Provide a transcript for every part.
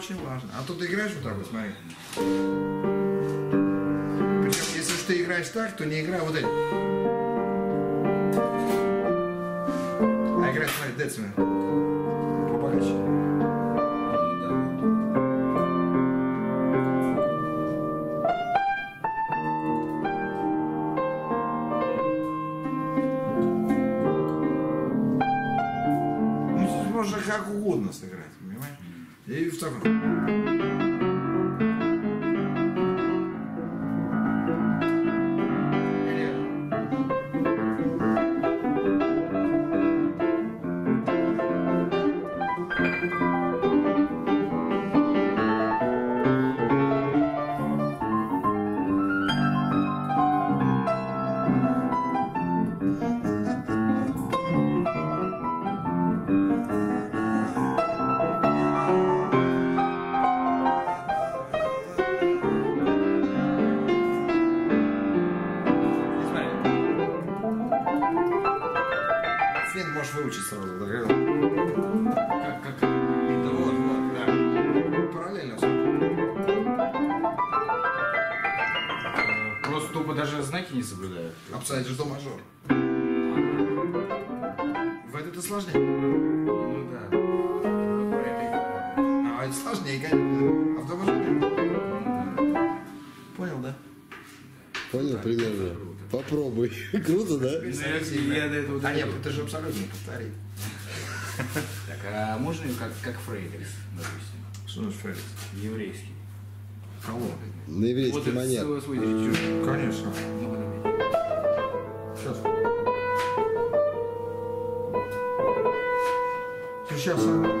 очень важно. А тут ты играешь вот так вот, смотри. Причем, если ты играешь так, то не играй а вот эти. А играй, смотри, децами. Побогаче. Ну, можно как угодно сыграть. İyi iftar. Да нет, это же абсолютно повторит. Так, а можно как, как Фрейдекс, допустим? Что значит Фрейдекс? Еврейский. Кого? На еврейский вот манер. С, э, Конечно. Сейчас. Сейчас. Э,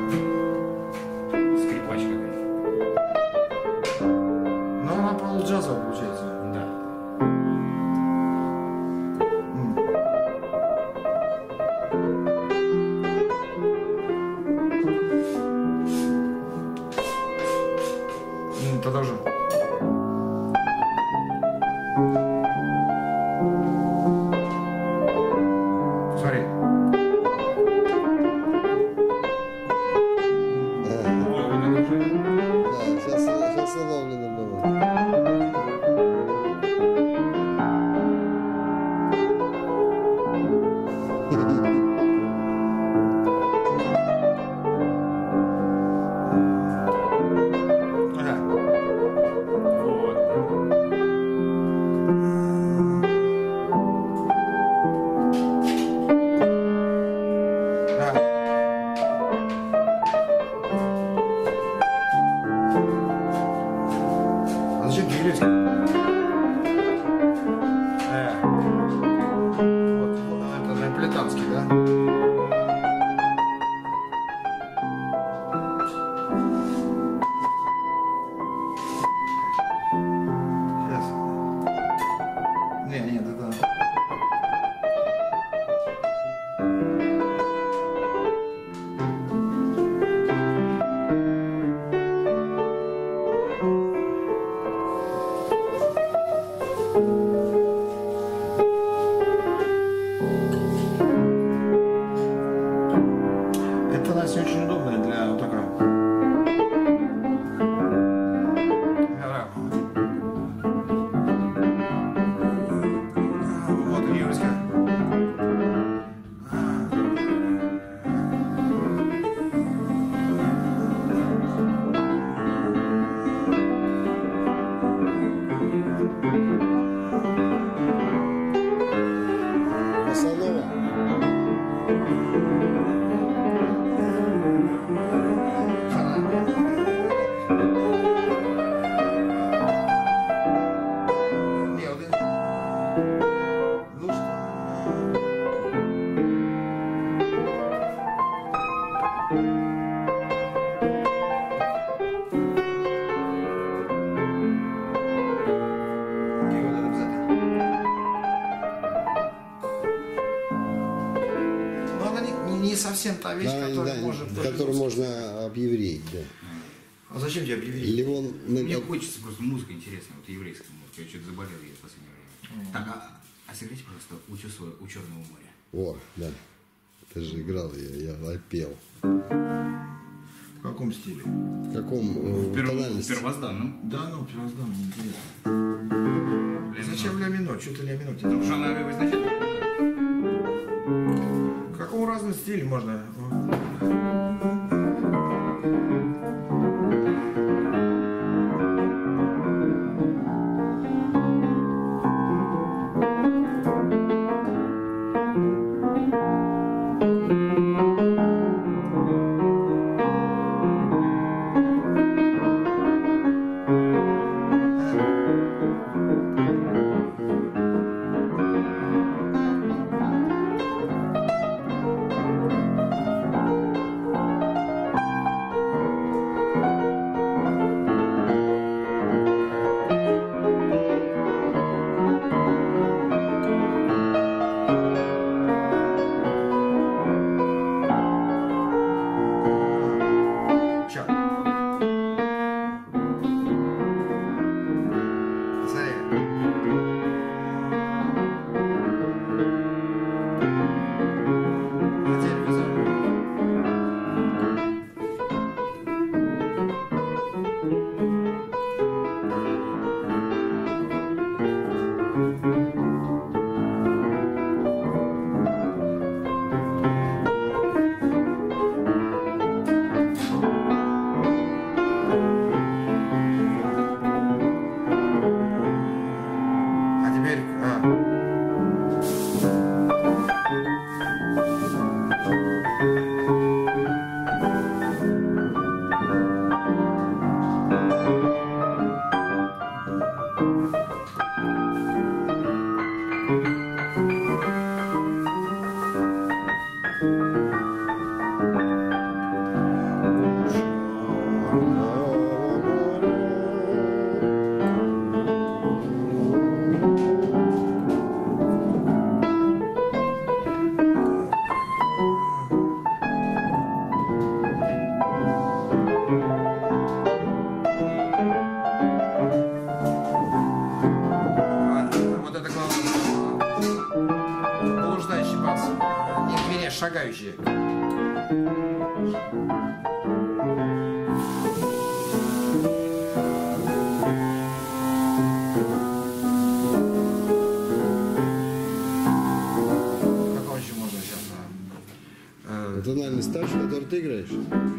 вещь, Да, которая да, может... которую можно объевреить, да. А зачем тебе объявить? Левон, мы- Мне хочется просто музыка интересная, вот еврейская музыка. Я что-то заболел ей в последнее время. Так, а, а сыграйте, пожалуйста, «Учусь у Черного моря». О, да. Ты же играл, я, я пел. В каком стиле? В каком э, В перв- тональности? первозданном. Да, ну, первозданно, интересно. Ля Зачем ля минор? Что ты ля минор? тебе Потому что она изначально... В каком разном стиле можно? igreja.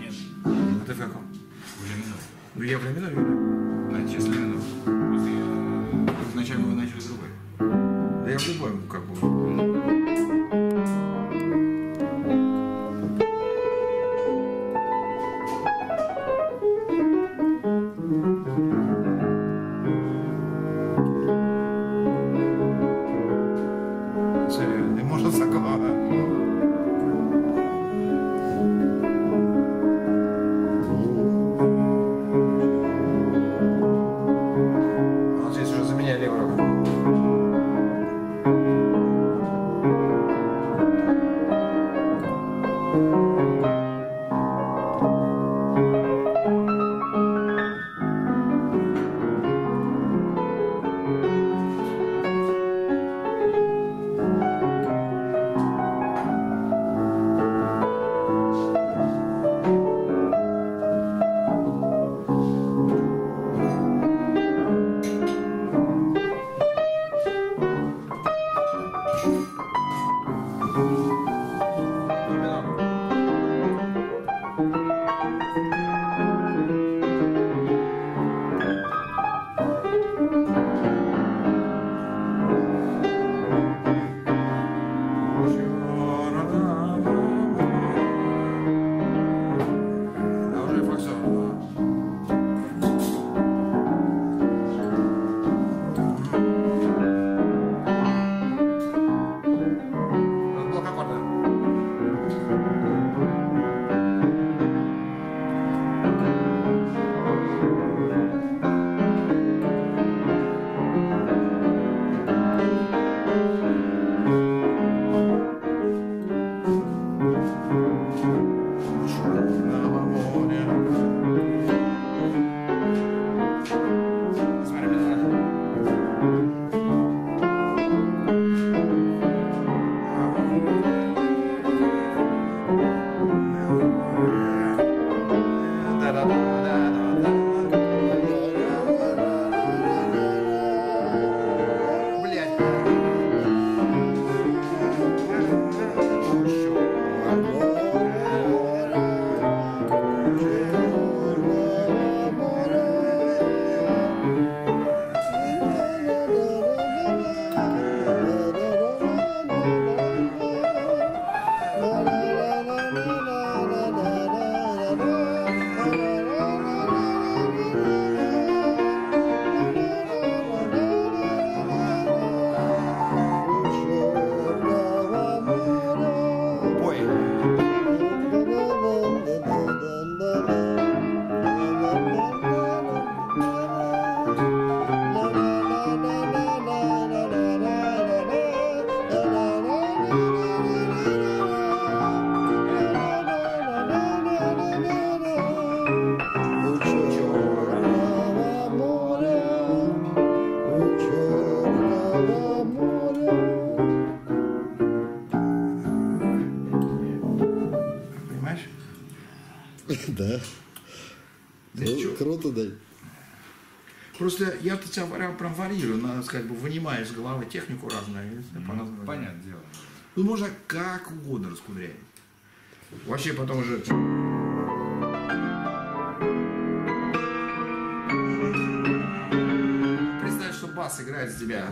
тебя прям варьирую, надо как бы вынимаешь из головы технику разную. И ну. Понятное дело. Ну можно как угодно раскудрять. Вообще потом уже... Представь, что бас играет с тебя.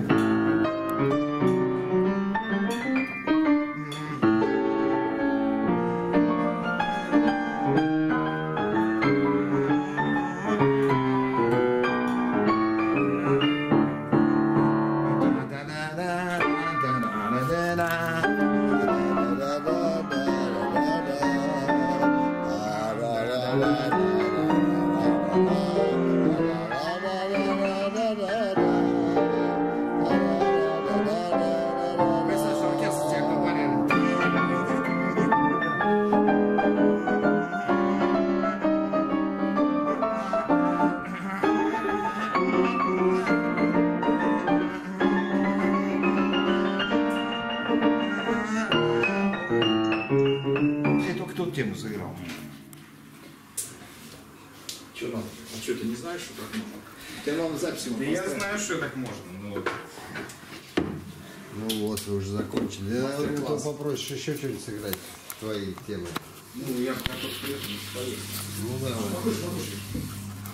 Еще что-нибудь сыграть в твои темы. ну, я пока только не поеду. Ну давай.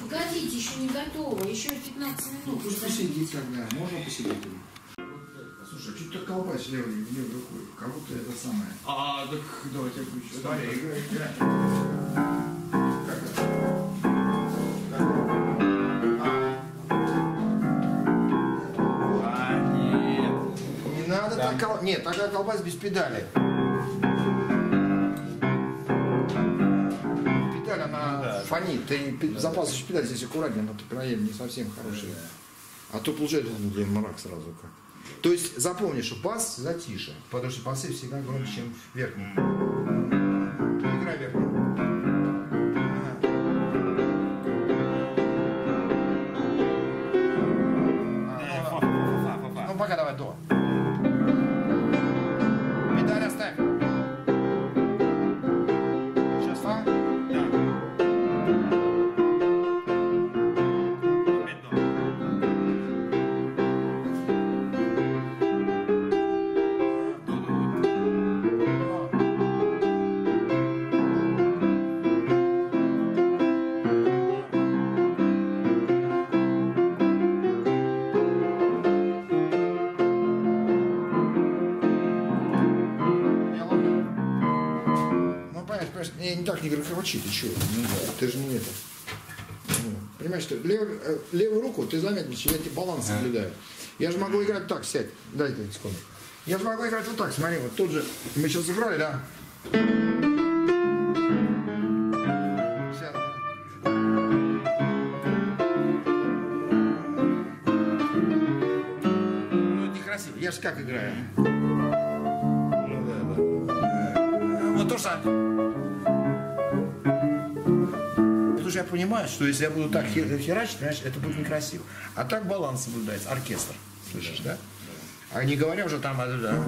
Погодите, еще не готово, еще 15 минут. Пусть подождите. посидит тогда. Можно посидеть? Слушай, а что ты колбасишь левой, левой рукой? Как будто это самое. А, так Давай я включу. Смотри. Давай, играй, играй. А, нет. Не надо так кол... Нет, такая колбас без педали. Фонит. Ты пе- запасываешь педаль здесь аккуратнее, но ты проверь, не совсем хороший. А то получается блин, мрак сразу как. То есть запомни, что бас затише, потому что басы всегда громче, чем верхний. Громочи, ты? Ну, ты же не это. Ну, Понимаешь, что левую, э, левую руку ты заметил, что я тебе баланс соблюдаю. Я же могу играть так, сядь. Дай ты секунду. Я же могу играть вот так, смотри, вот тут же. Мы сейчас играли, да? Ну, это некрасиво. Я же как играю? Потому что если я буду так хер- херачить, понимаешь, это будет некрасиво. А так баланс соблюдается, оркестр. Слышишь, да? А не говоря уже там, а, да.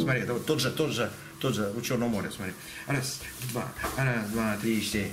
смотри, это вот тот же, тот же, тот же у Черного моря, смотри. Раз, два, раз, два, три, четыре.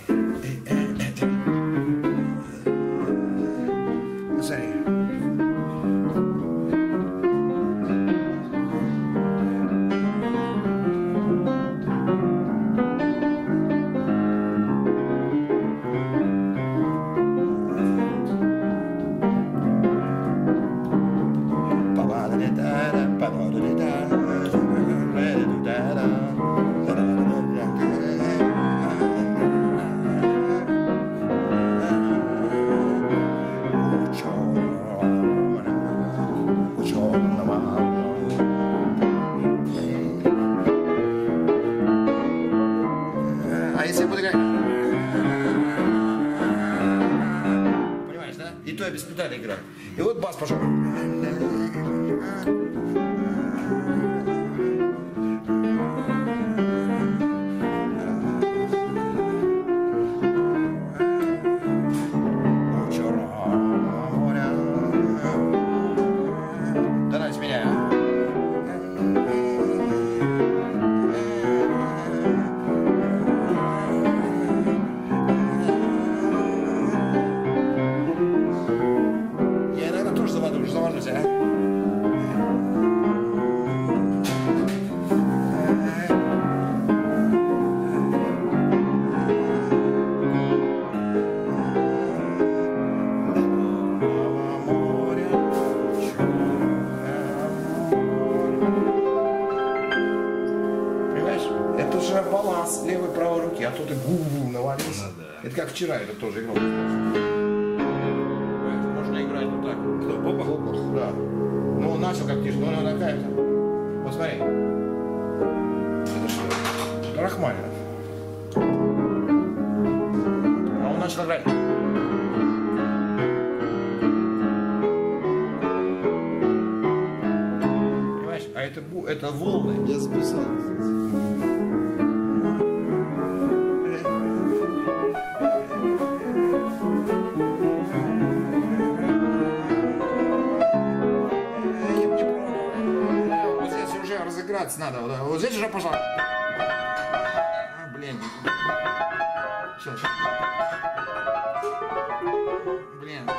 Левой и правой руки, а то ты гу-гу навалился. Ну да. Это как вчера, это тоже играл. Это можно играть вот так. Кто, Бобах? Да. Ну, он начал как тише, но она такая. Вот смотри. Это что? Рахманинов. А он начал играть. Понимаешь? А это, бу- это волны. Я записал. Разыграться надо. Вот, вот здесь уже пошла. А, блин. Сейчас. Блин.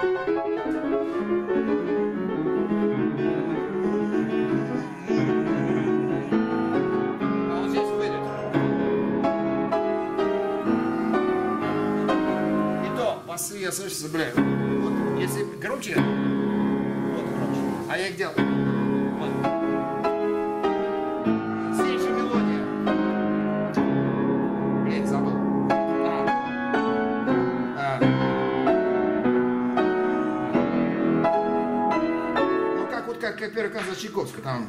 Басы я слышится, бля. Вот, если громче, вот громче. А я их делал. Как Чайковского там.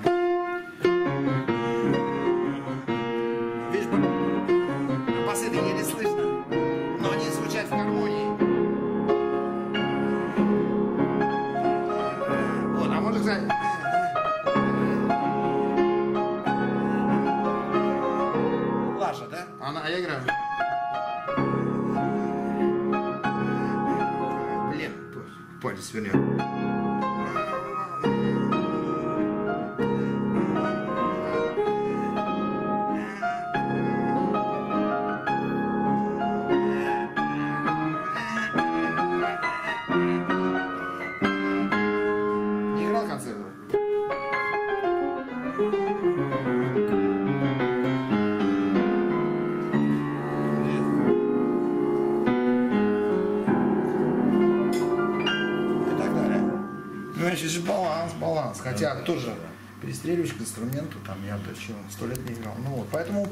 Видишь, басы еле слышно, но они звучат в гармонии. Вот, а можно сказать... Лажа, да? Она, а я играю. Блин, палец свернет. Хотя тоже перестреливаешь к инструменту, там я чего, сто лет не играл. Ну вот, поэтому,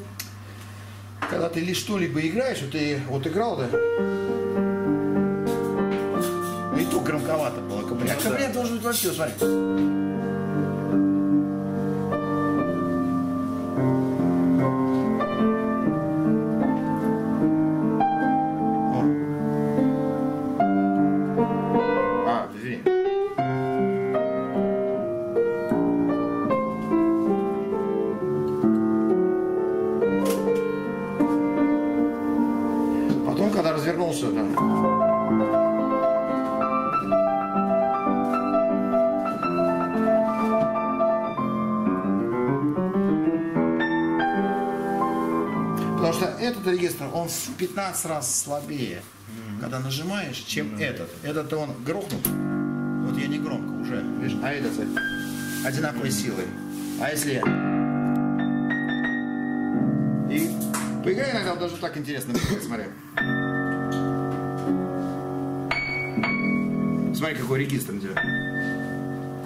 когда ты лишь что-либо играешь, вот ты вот играл, да, и то громковато было. Аккомпанемент, аккомпанемент должен быть вообще, смотри. Регистр, он в 15 раз слабее, когда нажимаешь, чем этот. Этот он грохнул. Вот я не громко уже, видишь, а этот одинаковой силой. А если... И поиграй иногда, даже так интересно смотри. Смотри, какой регистр у тебя.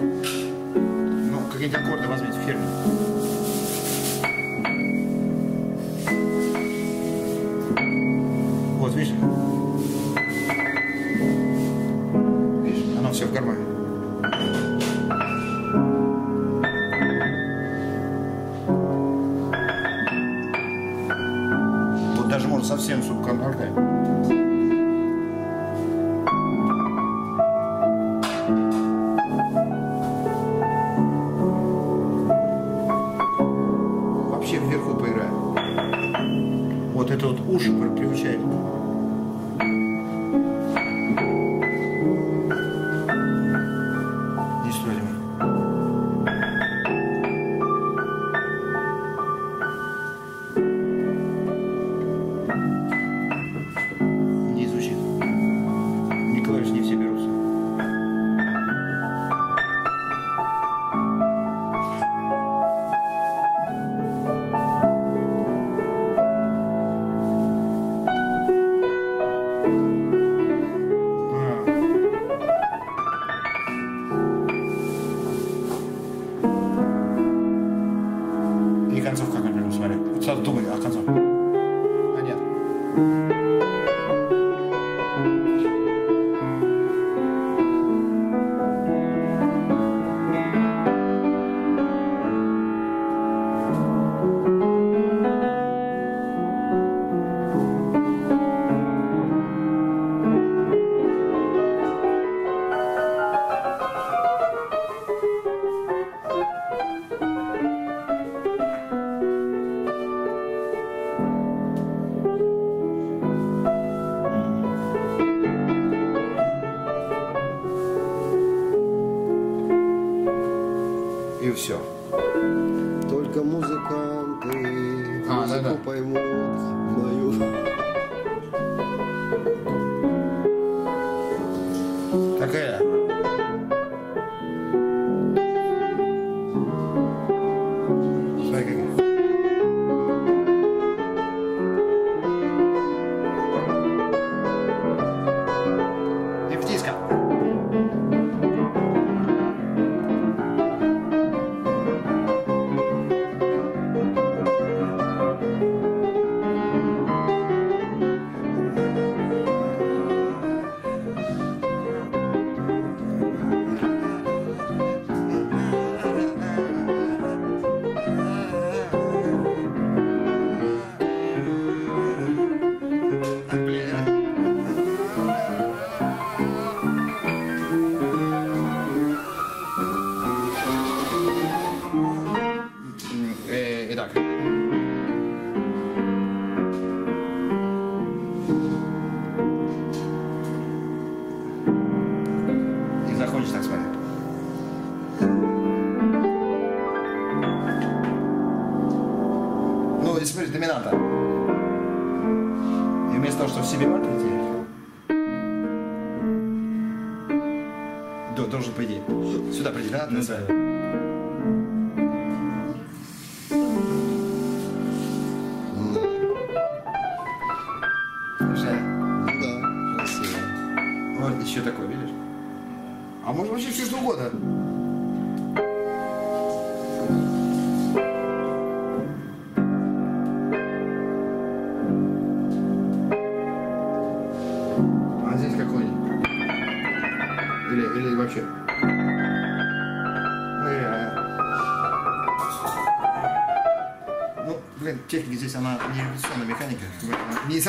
Ну, какие-нибудь аккорды возьмите в фирме. Вот,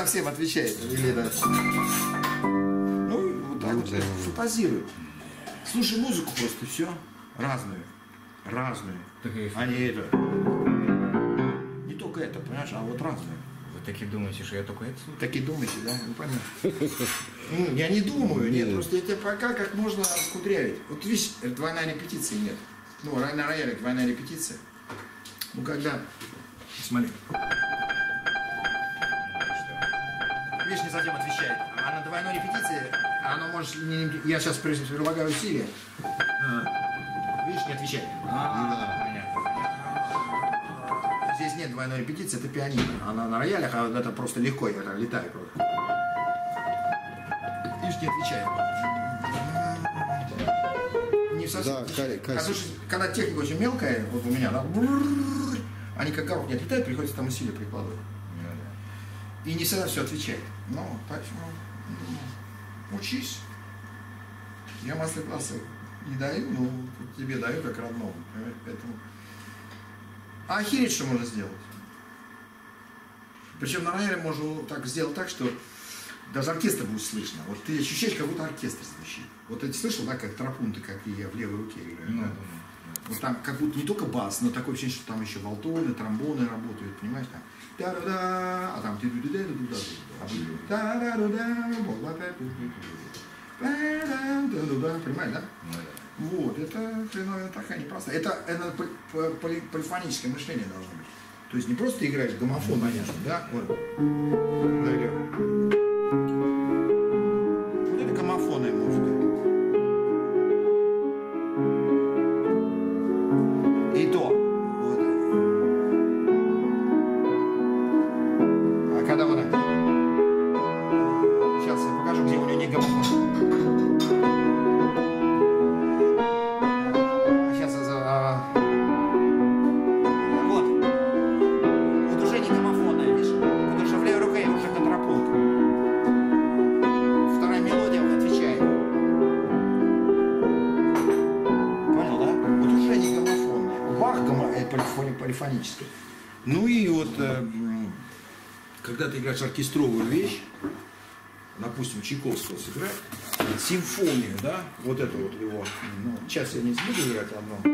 совсем отвечает. Или это... Ну, вот так вот фантазирую. Слушай музыку просто, все. Разную. Разную. А не это. Не только это, понимаешь, а вот разную. Вы таки думаете, что я только это слушаю? Так и думаете, да? Ну, понятно. Ну, я не думаю, нет, просто я тебе пока как можно скудрявить. Вот видишь, э, двойная репетиции нет. Ну, на рояле двойная репетиция. Ну, когда... Смотри. Видишь, не совсем отвечает. А на двойной репетиции оно может... Я сейчас прилагаю усилия. А, Видишь, не отвечает. А, понятно. Здесь нет двойной репетиции, это пианино. Она на роялях, а это просто легко, я так летаю просто. Видишь, не отвечает. Не совсем. Да, отвечает. Ка- А Кася. слушай, когда техника очень мелкая, вот у меня, да, они как горох не отлетают, приходится там усилия прикладывать. Ну. И не всегда все отвечает. Ну, поэтому ну, учись. Я мастер-классы не даю, но тут тебе даю как родному. Поэтому... А охереть, что можно сделать? Причем на рояле можно так сделать так, что даже оркестр будет слышно. Вот ты ощущаешь, как будто оркестр звучит. Вот ты слышал, да, как тропунты, как я в левой руке играю? Ну, да? Вот там как будто не только бас, но такое ощущение, что там еще валтоны, тромбоны работают, понимаешь, там та-да-да, а там ты да да да да да понимаешь, да? Ну да. Вот, это хреновая такая непростая. Это, это поли- поли- поли- полифоническое мышление должно быть. То есть не просто играешь гомофон, понятно, да? Вот Чайковского сыграть, симфонию, да, вот это вот его, ну, сейчас я не буду играть одно.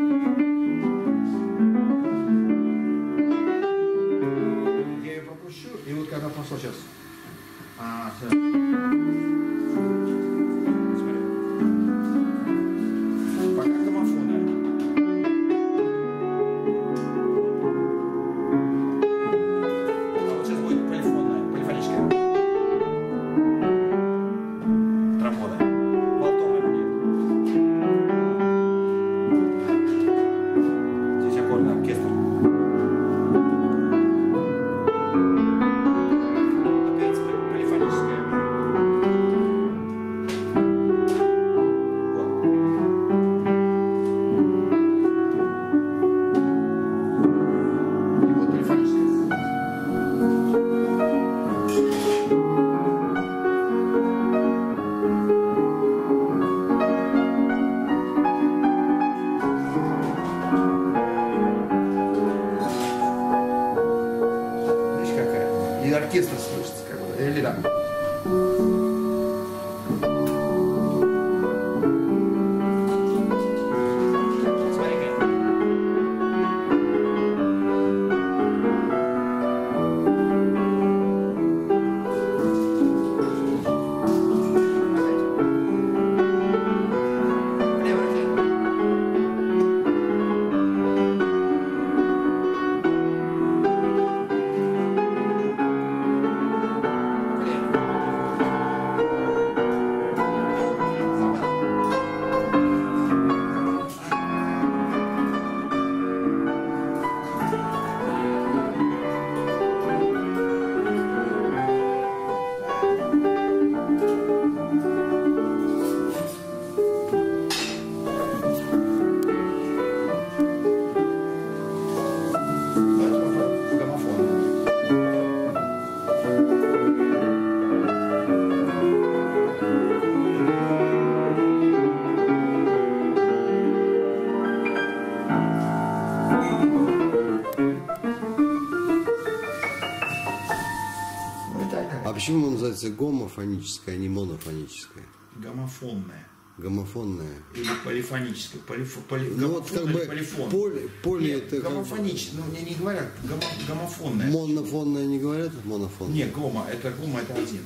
Называется гомофоническая, а не монофоническая. Гомофонная. Гомофонная. Или полифоническая. Полиф... Поли... Ну вот как или бы полифон? поле, поле Нет, это гомофоническая. Ну, мне не говорят гомо... гомофонная. монофонная не говорят? Монофон. Не, гомо. Это гомо это один.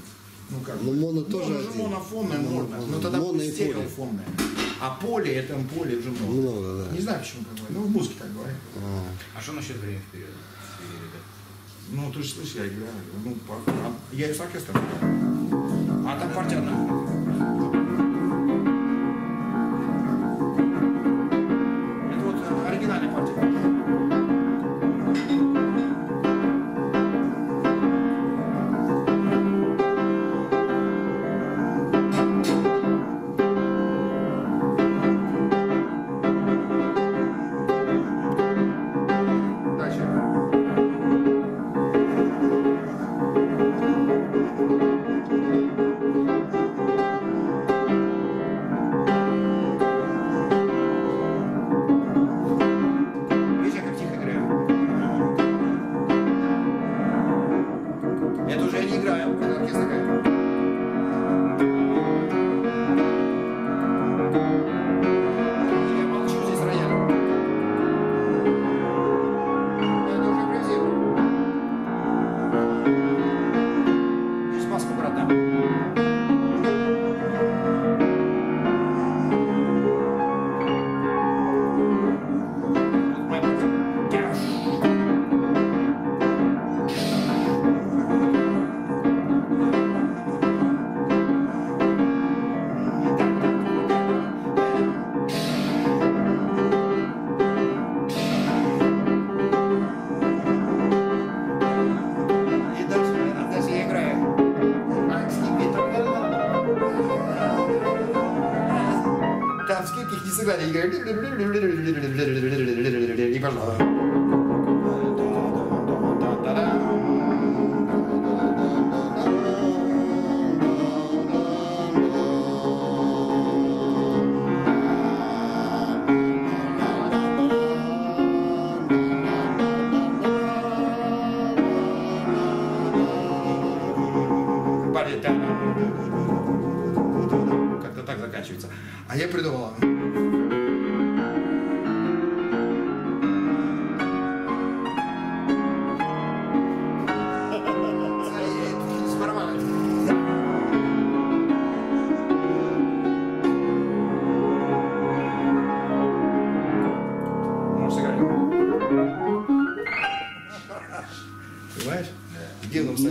Ну как Ну, бы. моно тоже Можно же один. монофонная Моно- можно. Но тогда Моно будет и поле. стереофонная. А поле это поле уже много. Много, да. Не знаю, почему так говорят. Ну, в музыке так говорят. А, А что насчет время вперед? Ну, ты же слышишь, я играю. Ну, я и с оркестром. А там партия одна.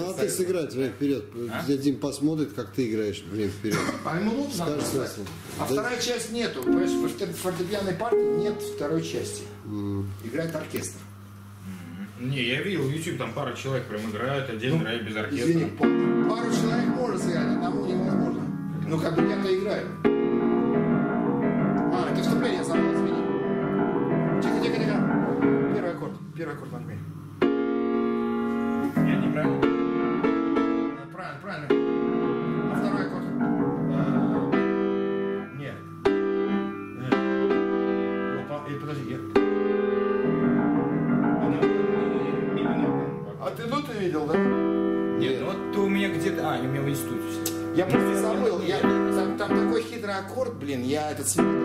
Ну а ты сыграть время вперед. Дим посмотрит, как ты играешь время вперед. А ему нужно Скажешь сказать. А Да. вторая часть нету. Понимаешь, в форте- фортепианной партии нет второй части. Играет оркестр. Не, я видел в YouTube, там пара человек прям играют, отдельно играют без оркестра. Извини, по- пару человек может сыграть, одному невозможно. Ну, как бы я-то играю. А, это вступление забыл, извини. Тихо, тихо, тихо. Первый аккорд. Первый аккорд возьми. Я блин,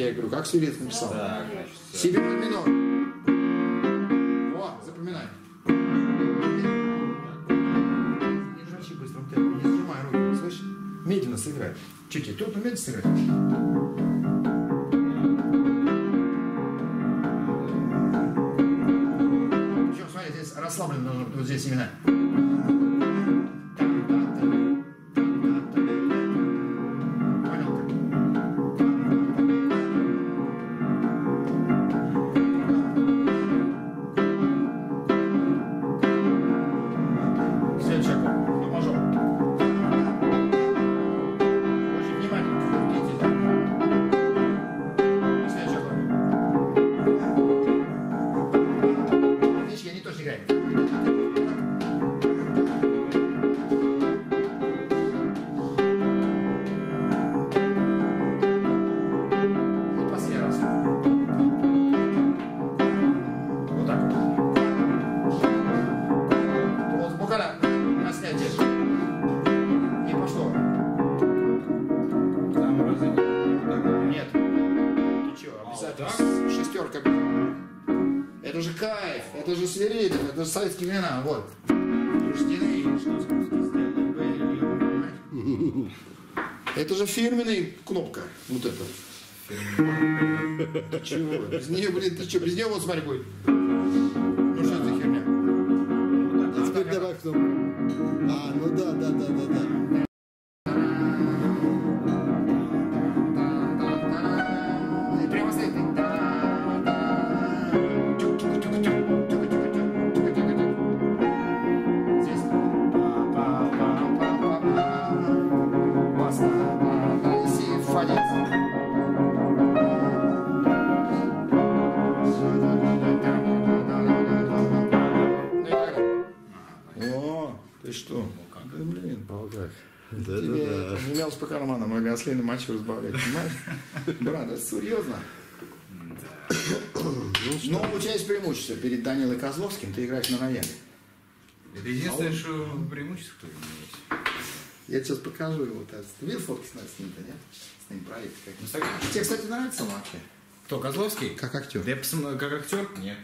я говорю, как Свирец написал. Так, значит, бемоль минор. О, запоминай. Не дрочи быстро, ты не сжимай руки, слышишь? Медленно сыграй. Чуть-чуть, тут медленно сыграть. Чего? Без нее, блин, ты что, без нее вот смотри будет. Ну что это за херня? А теперь давай кнопку. А, ну да, да, да, да, да. Или ослиный мочу разбавлять, понимаешь? Брат, это серьезно. Но у тебя есть преимущество перед Данилой Козловским, ты играешь на рояле. Это единственное, что преимущество, кто есть. Я сейчас покажу его. Ты видел фотки с ним-то, нет? С ним проект как Инстаграм. Тебе, кстати, нравится вообще? Кто, Козловский? Как актер. Да я как актер? Нет.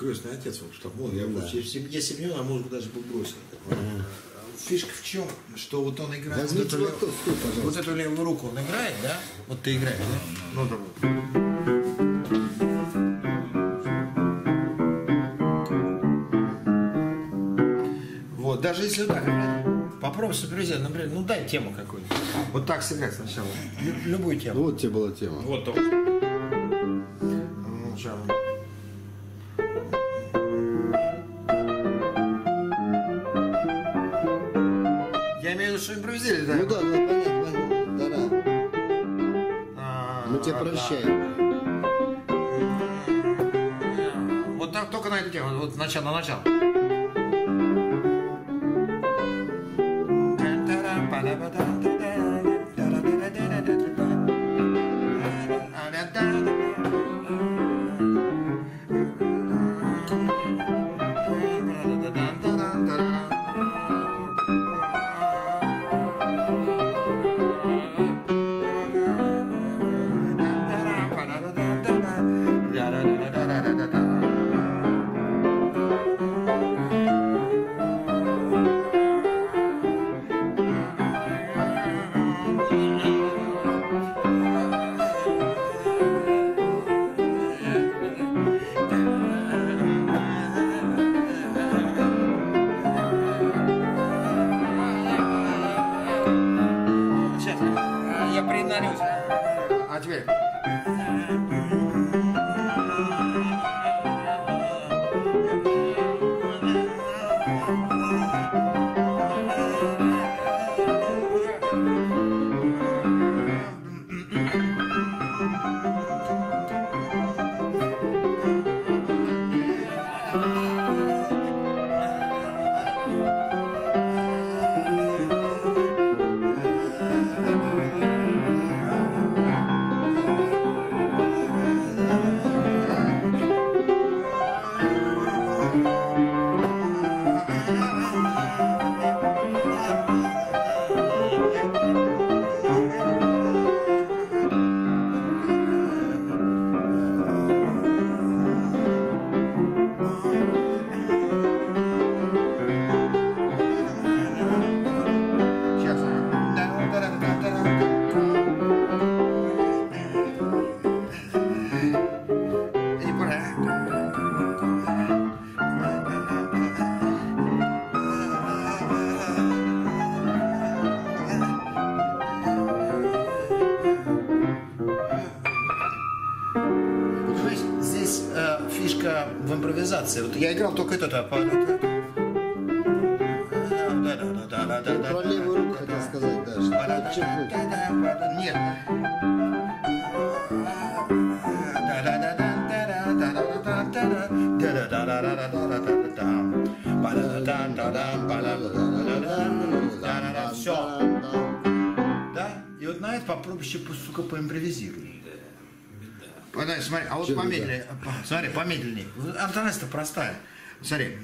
Крестный отец, вот, что, ну, я, Да. вот, бы не он, а может быть, даже бы бросил. А Фишка в чем? Что вот он играет, вот Возьмите эту, вот лев- пожалуйста. вот эту левую руку он играет, да? Вот ты играешь, да? Ну, да. Вот, даже если так попробуй сопровождать, например, ну дай тему какую-нибудь. Вот так сыграть сначала. Лю- любую тему. Ну, вот тебе была тема. Вот только тему, вот начало, на начало. Импровизация. Вот я играл только это. Про левую руку хотел сказать, да, что. Нет. Попробуй еще, сука, поимпровизируй. Подожди, смотри, а вот Чё, помедленнее, по- смотри, помедленнее. Антонесса простая. Смотри.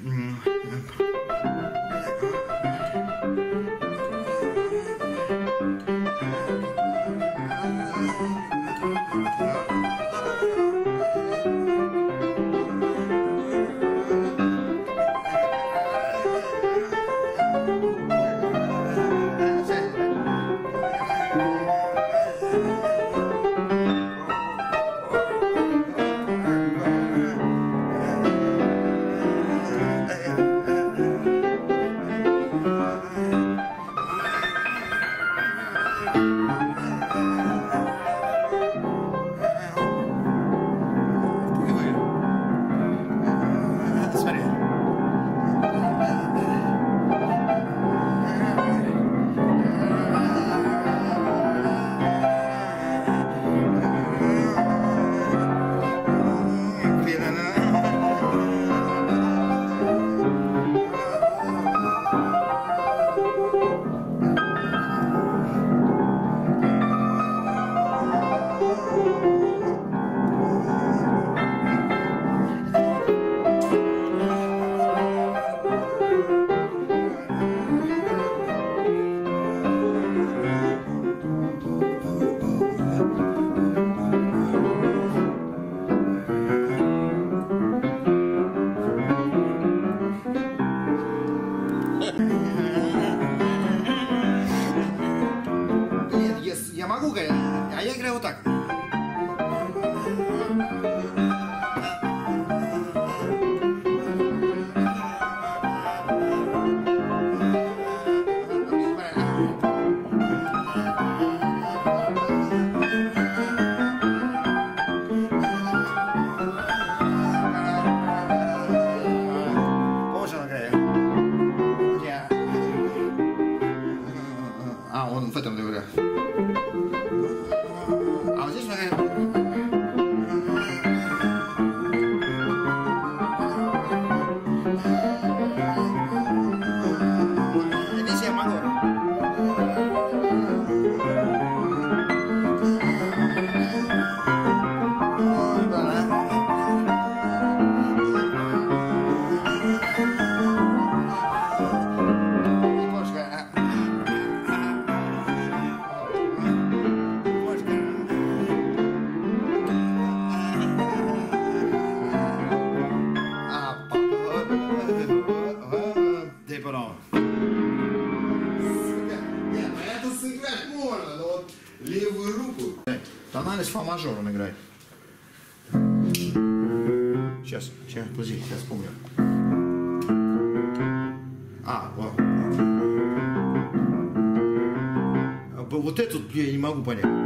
Эту я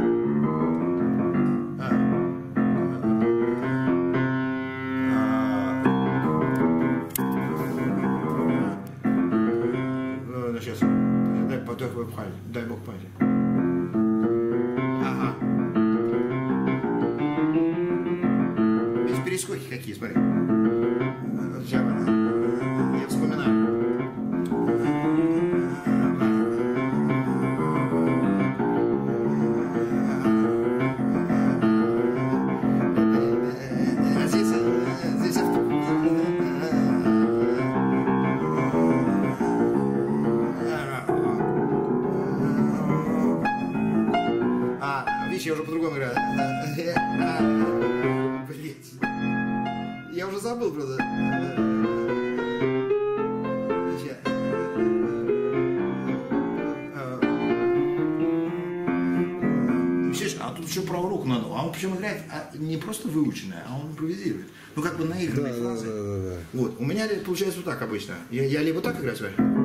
забыл, правда. А. Тут еще правую руку надо. А он причем играет а, не просто выученное, а он импровизирует. Ну, как бы наигранные Да, фразы. да, да, да. Вот, у меня получается вот так обычно. Я, я либо так играю.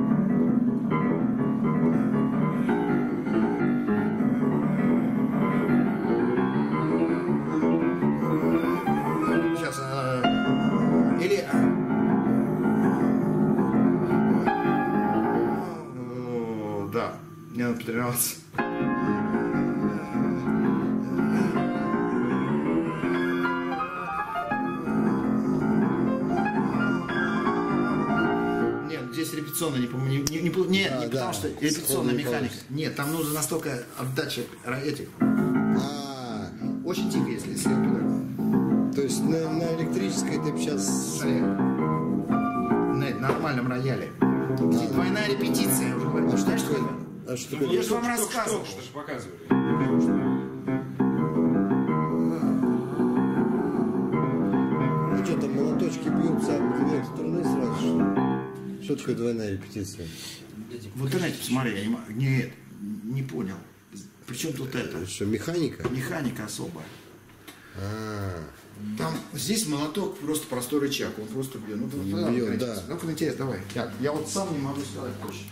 Настолько отдача этих. А, Очень тихо, если след туда. то есть на, на электрической ты сейчас... На нормальном рояле. Двойная репетиция, я уже говорю. Знаешь, что это? А что Я такое? же вам рассказывал. Что же показывали? А что там молоточки бьются об две струны сразу? Что, что такое двойная репетиция? В интернете посмотри, я не, мо- нет, не понял. Причем тут это? Что, механика? Механика особая. А, Там здесь молоток просто простой рычаг, он просто бьет. Ну, Бьет, давай, да. Ну-ка, интересно, давай. Я, я вот сам не могу сказать точно.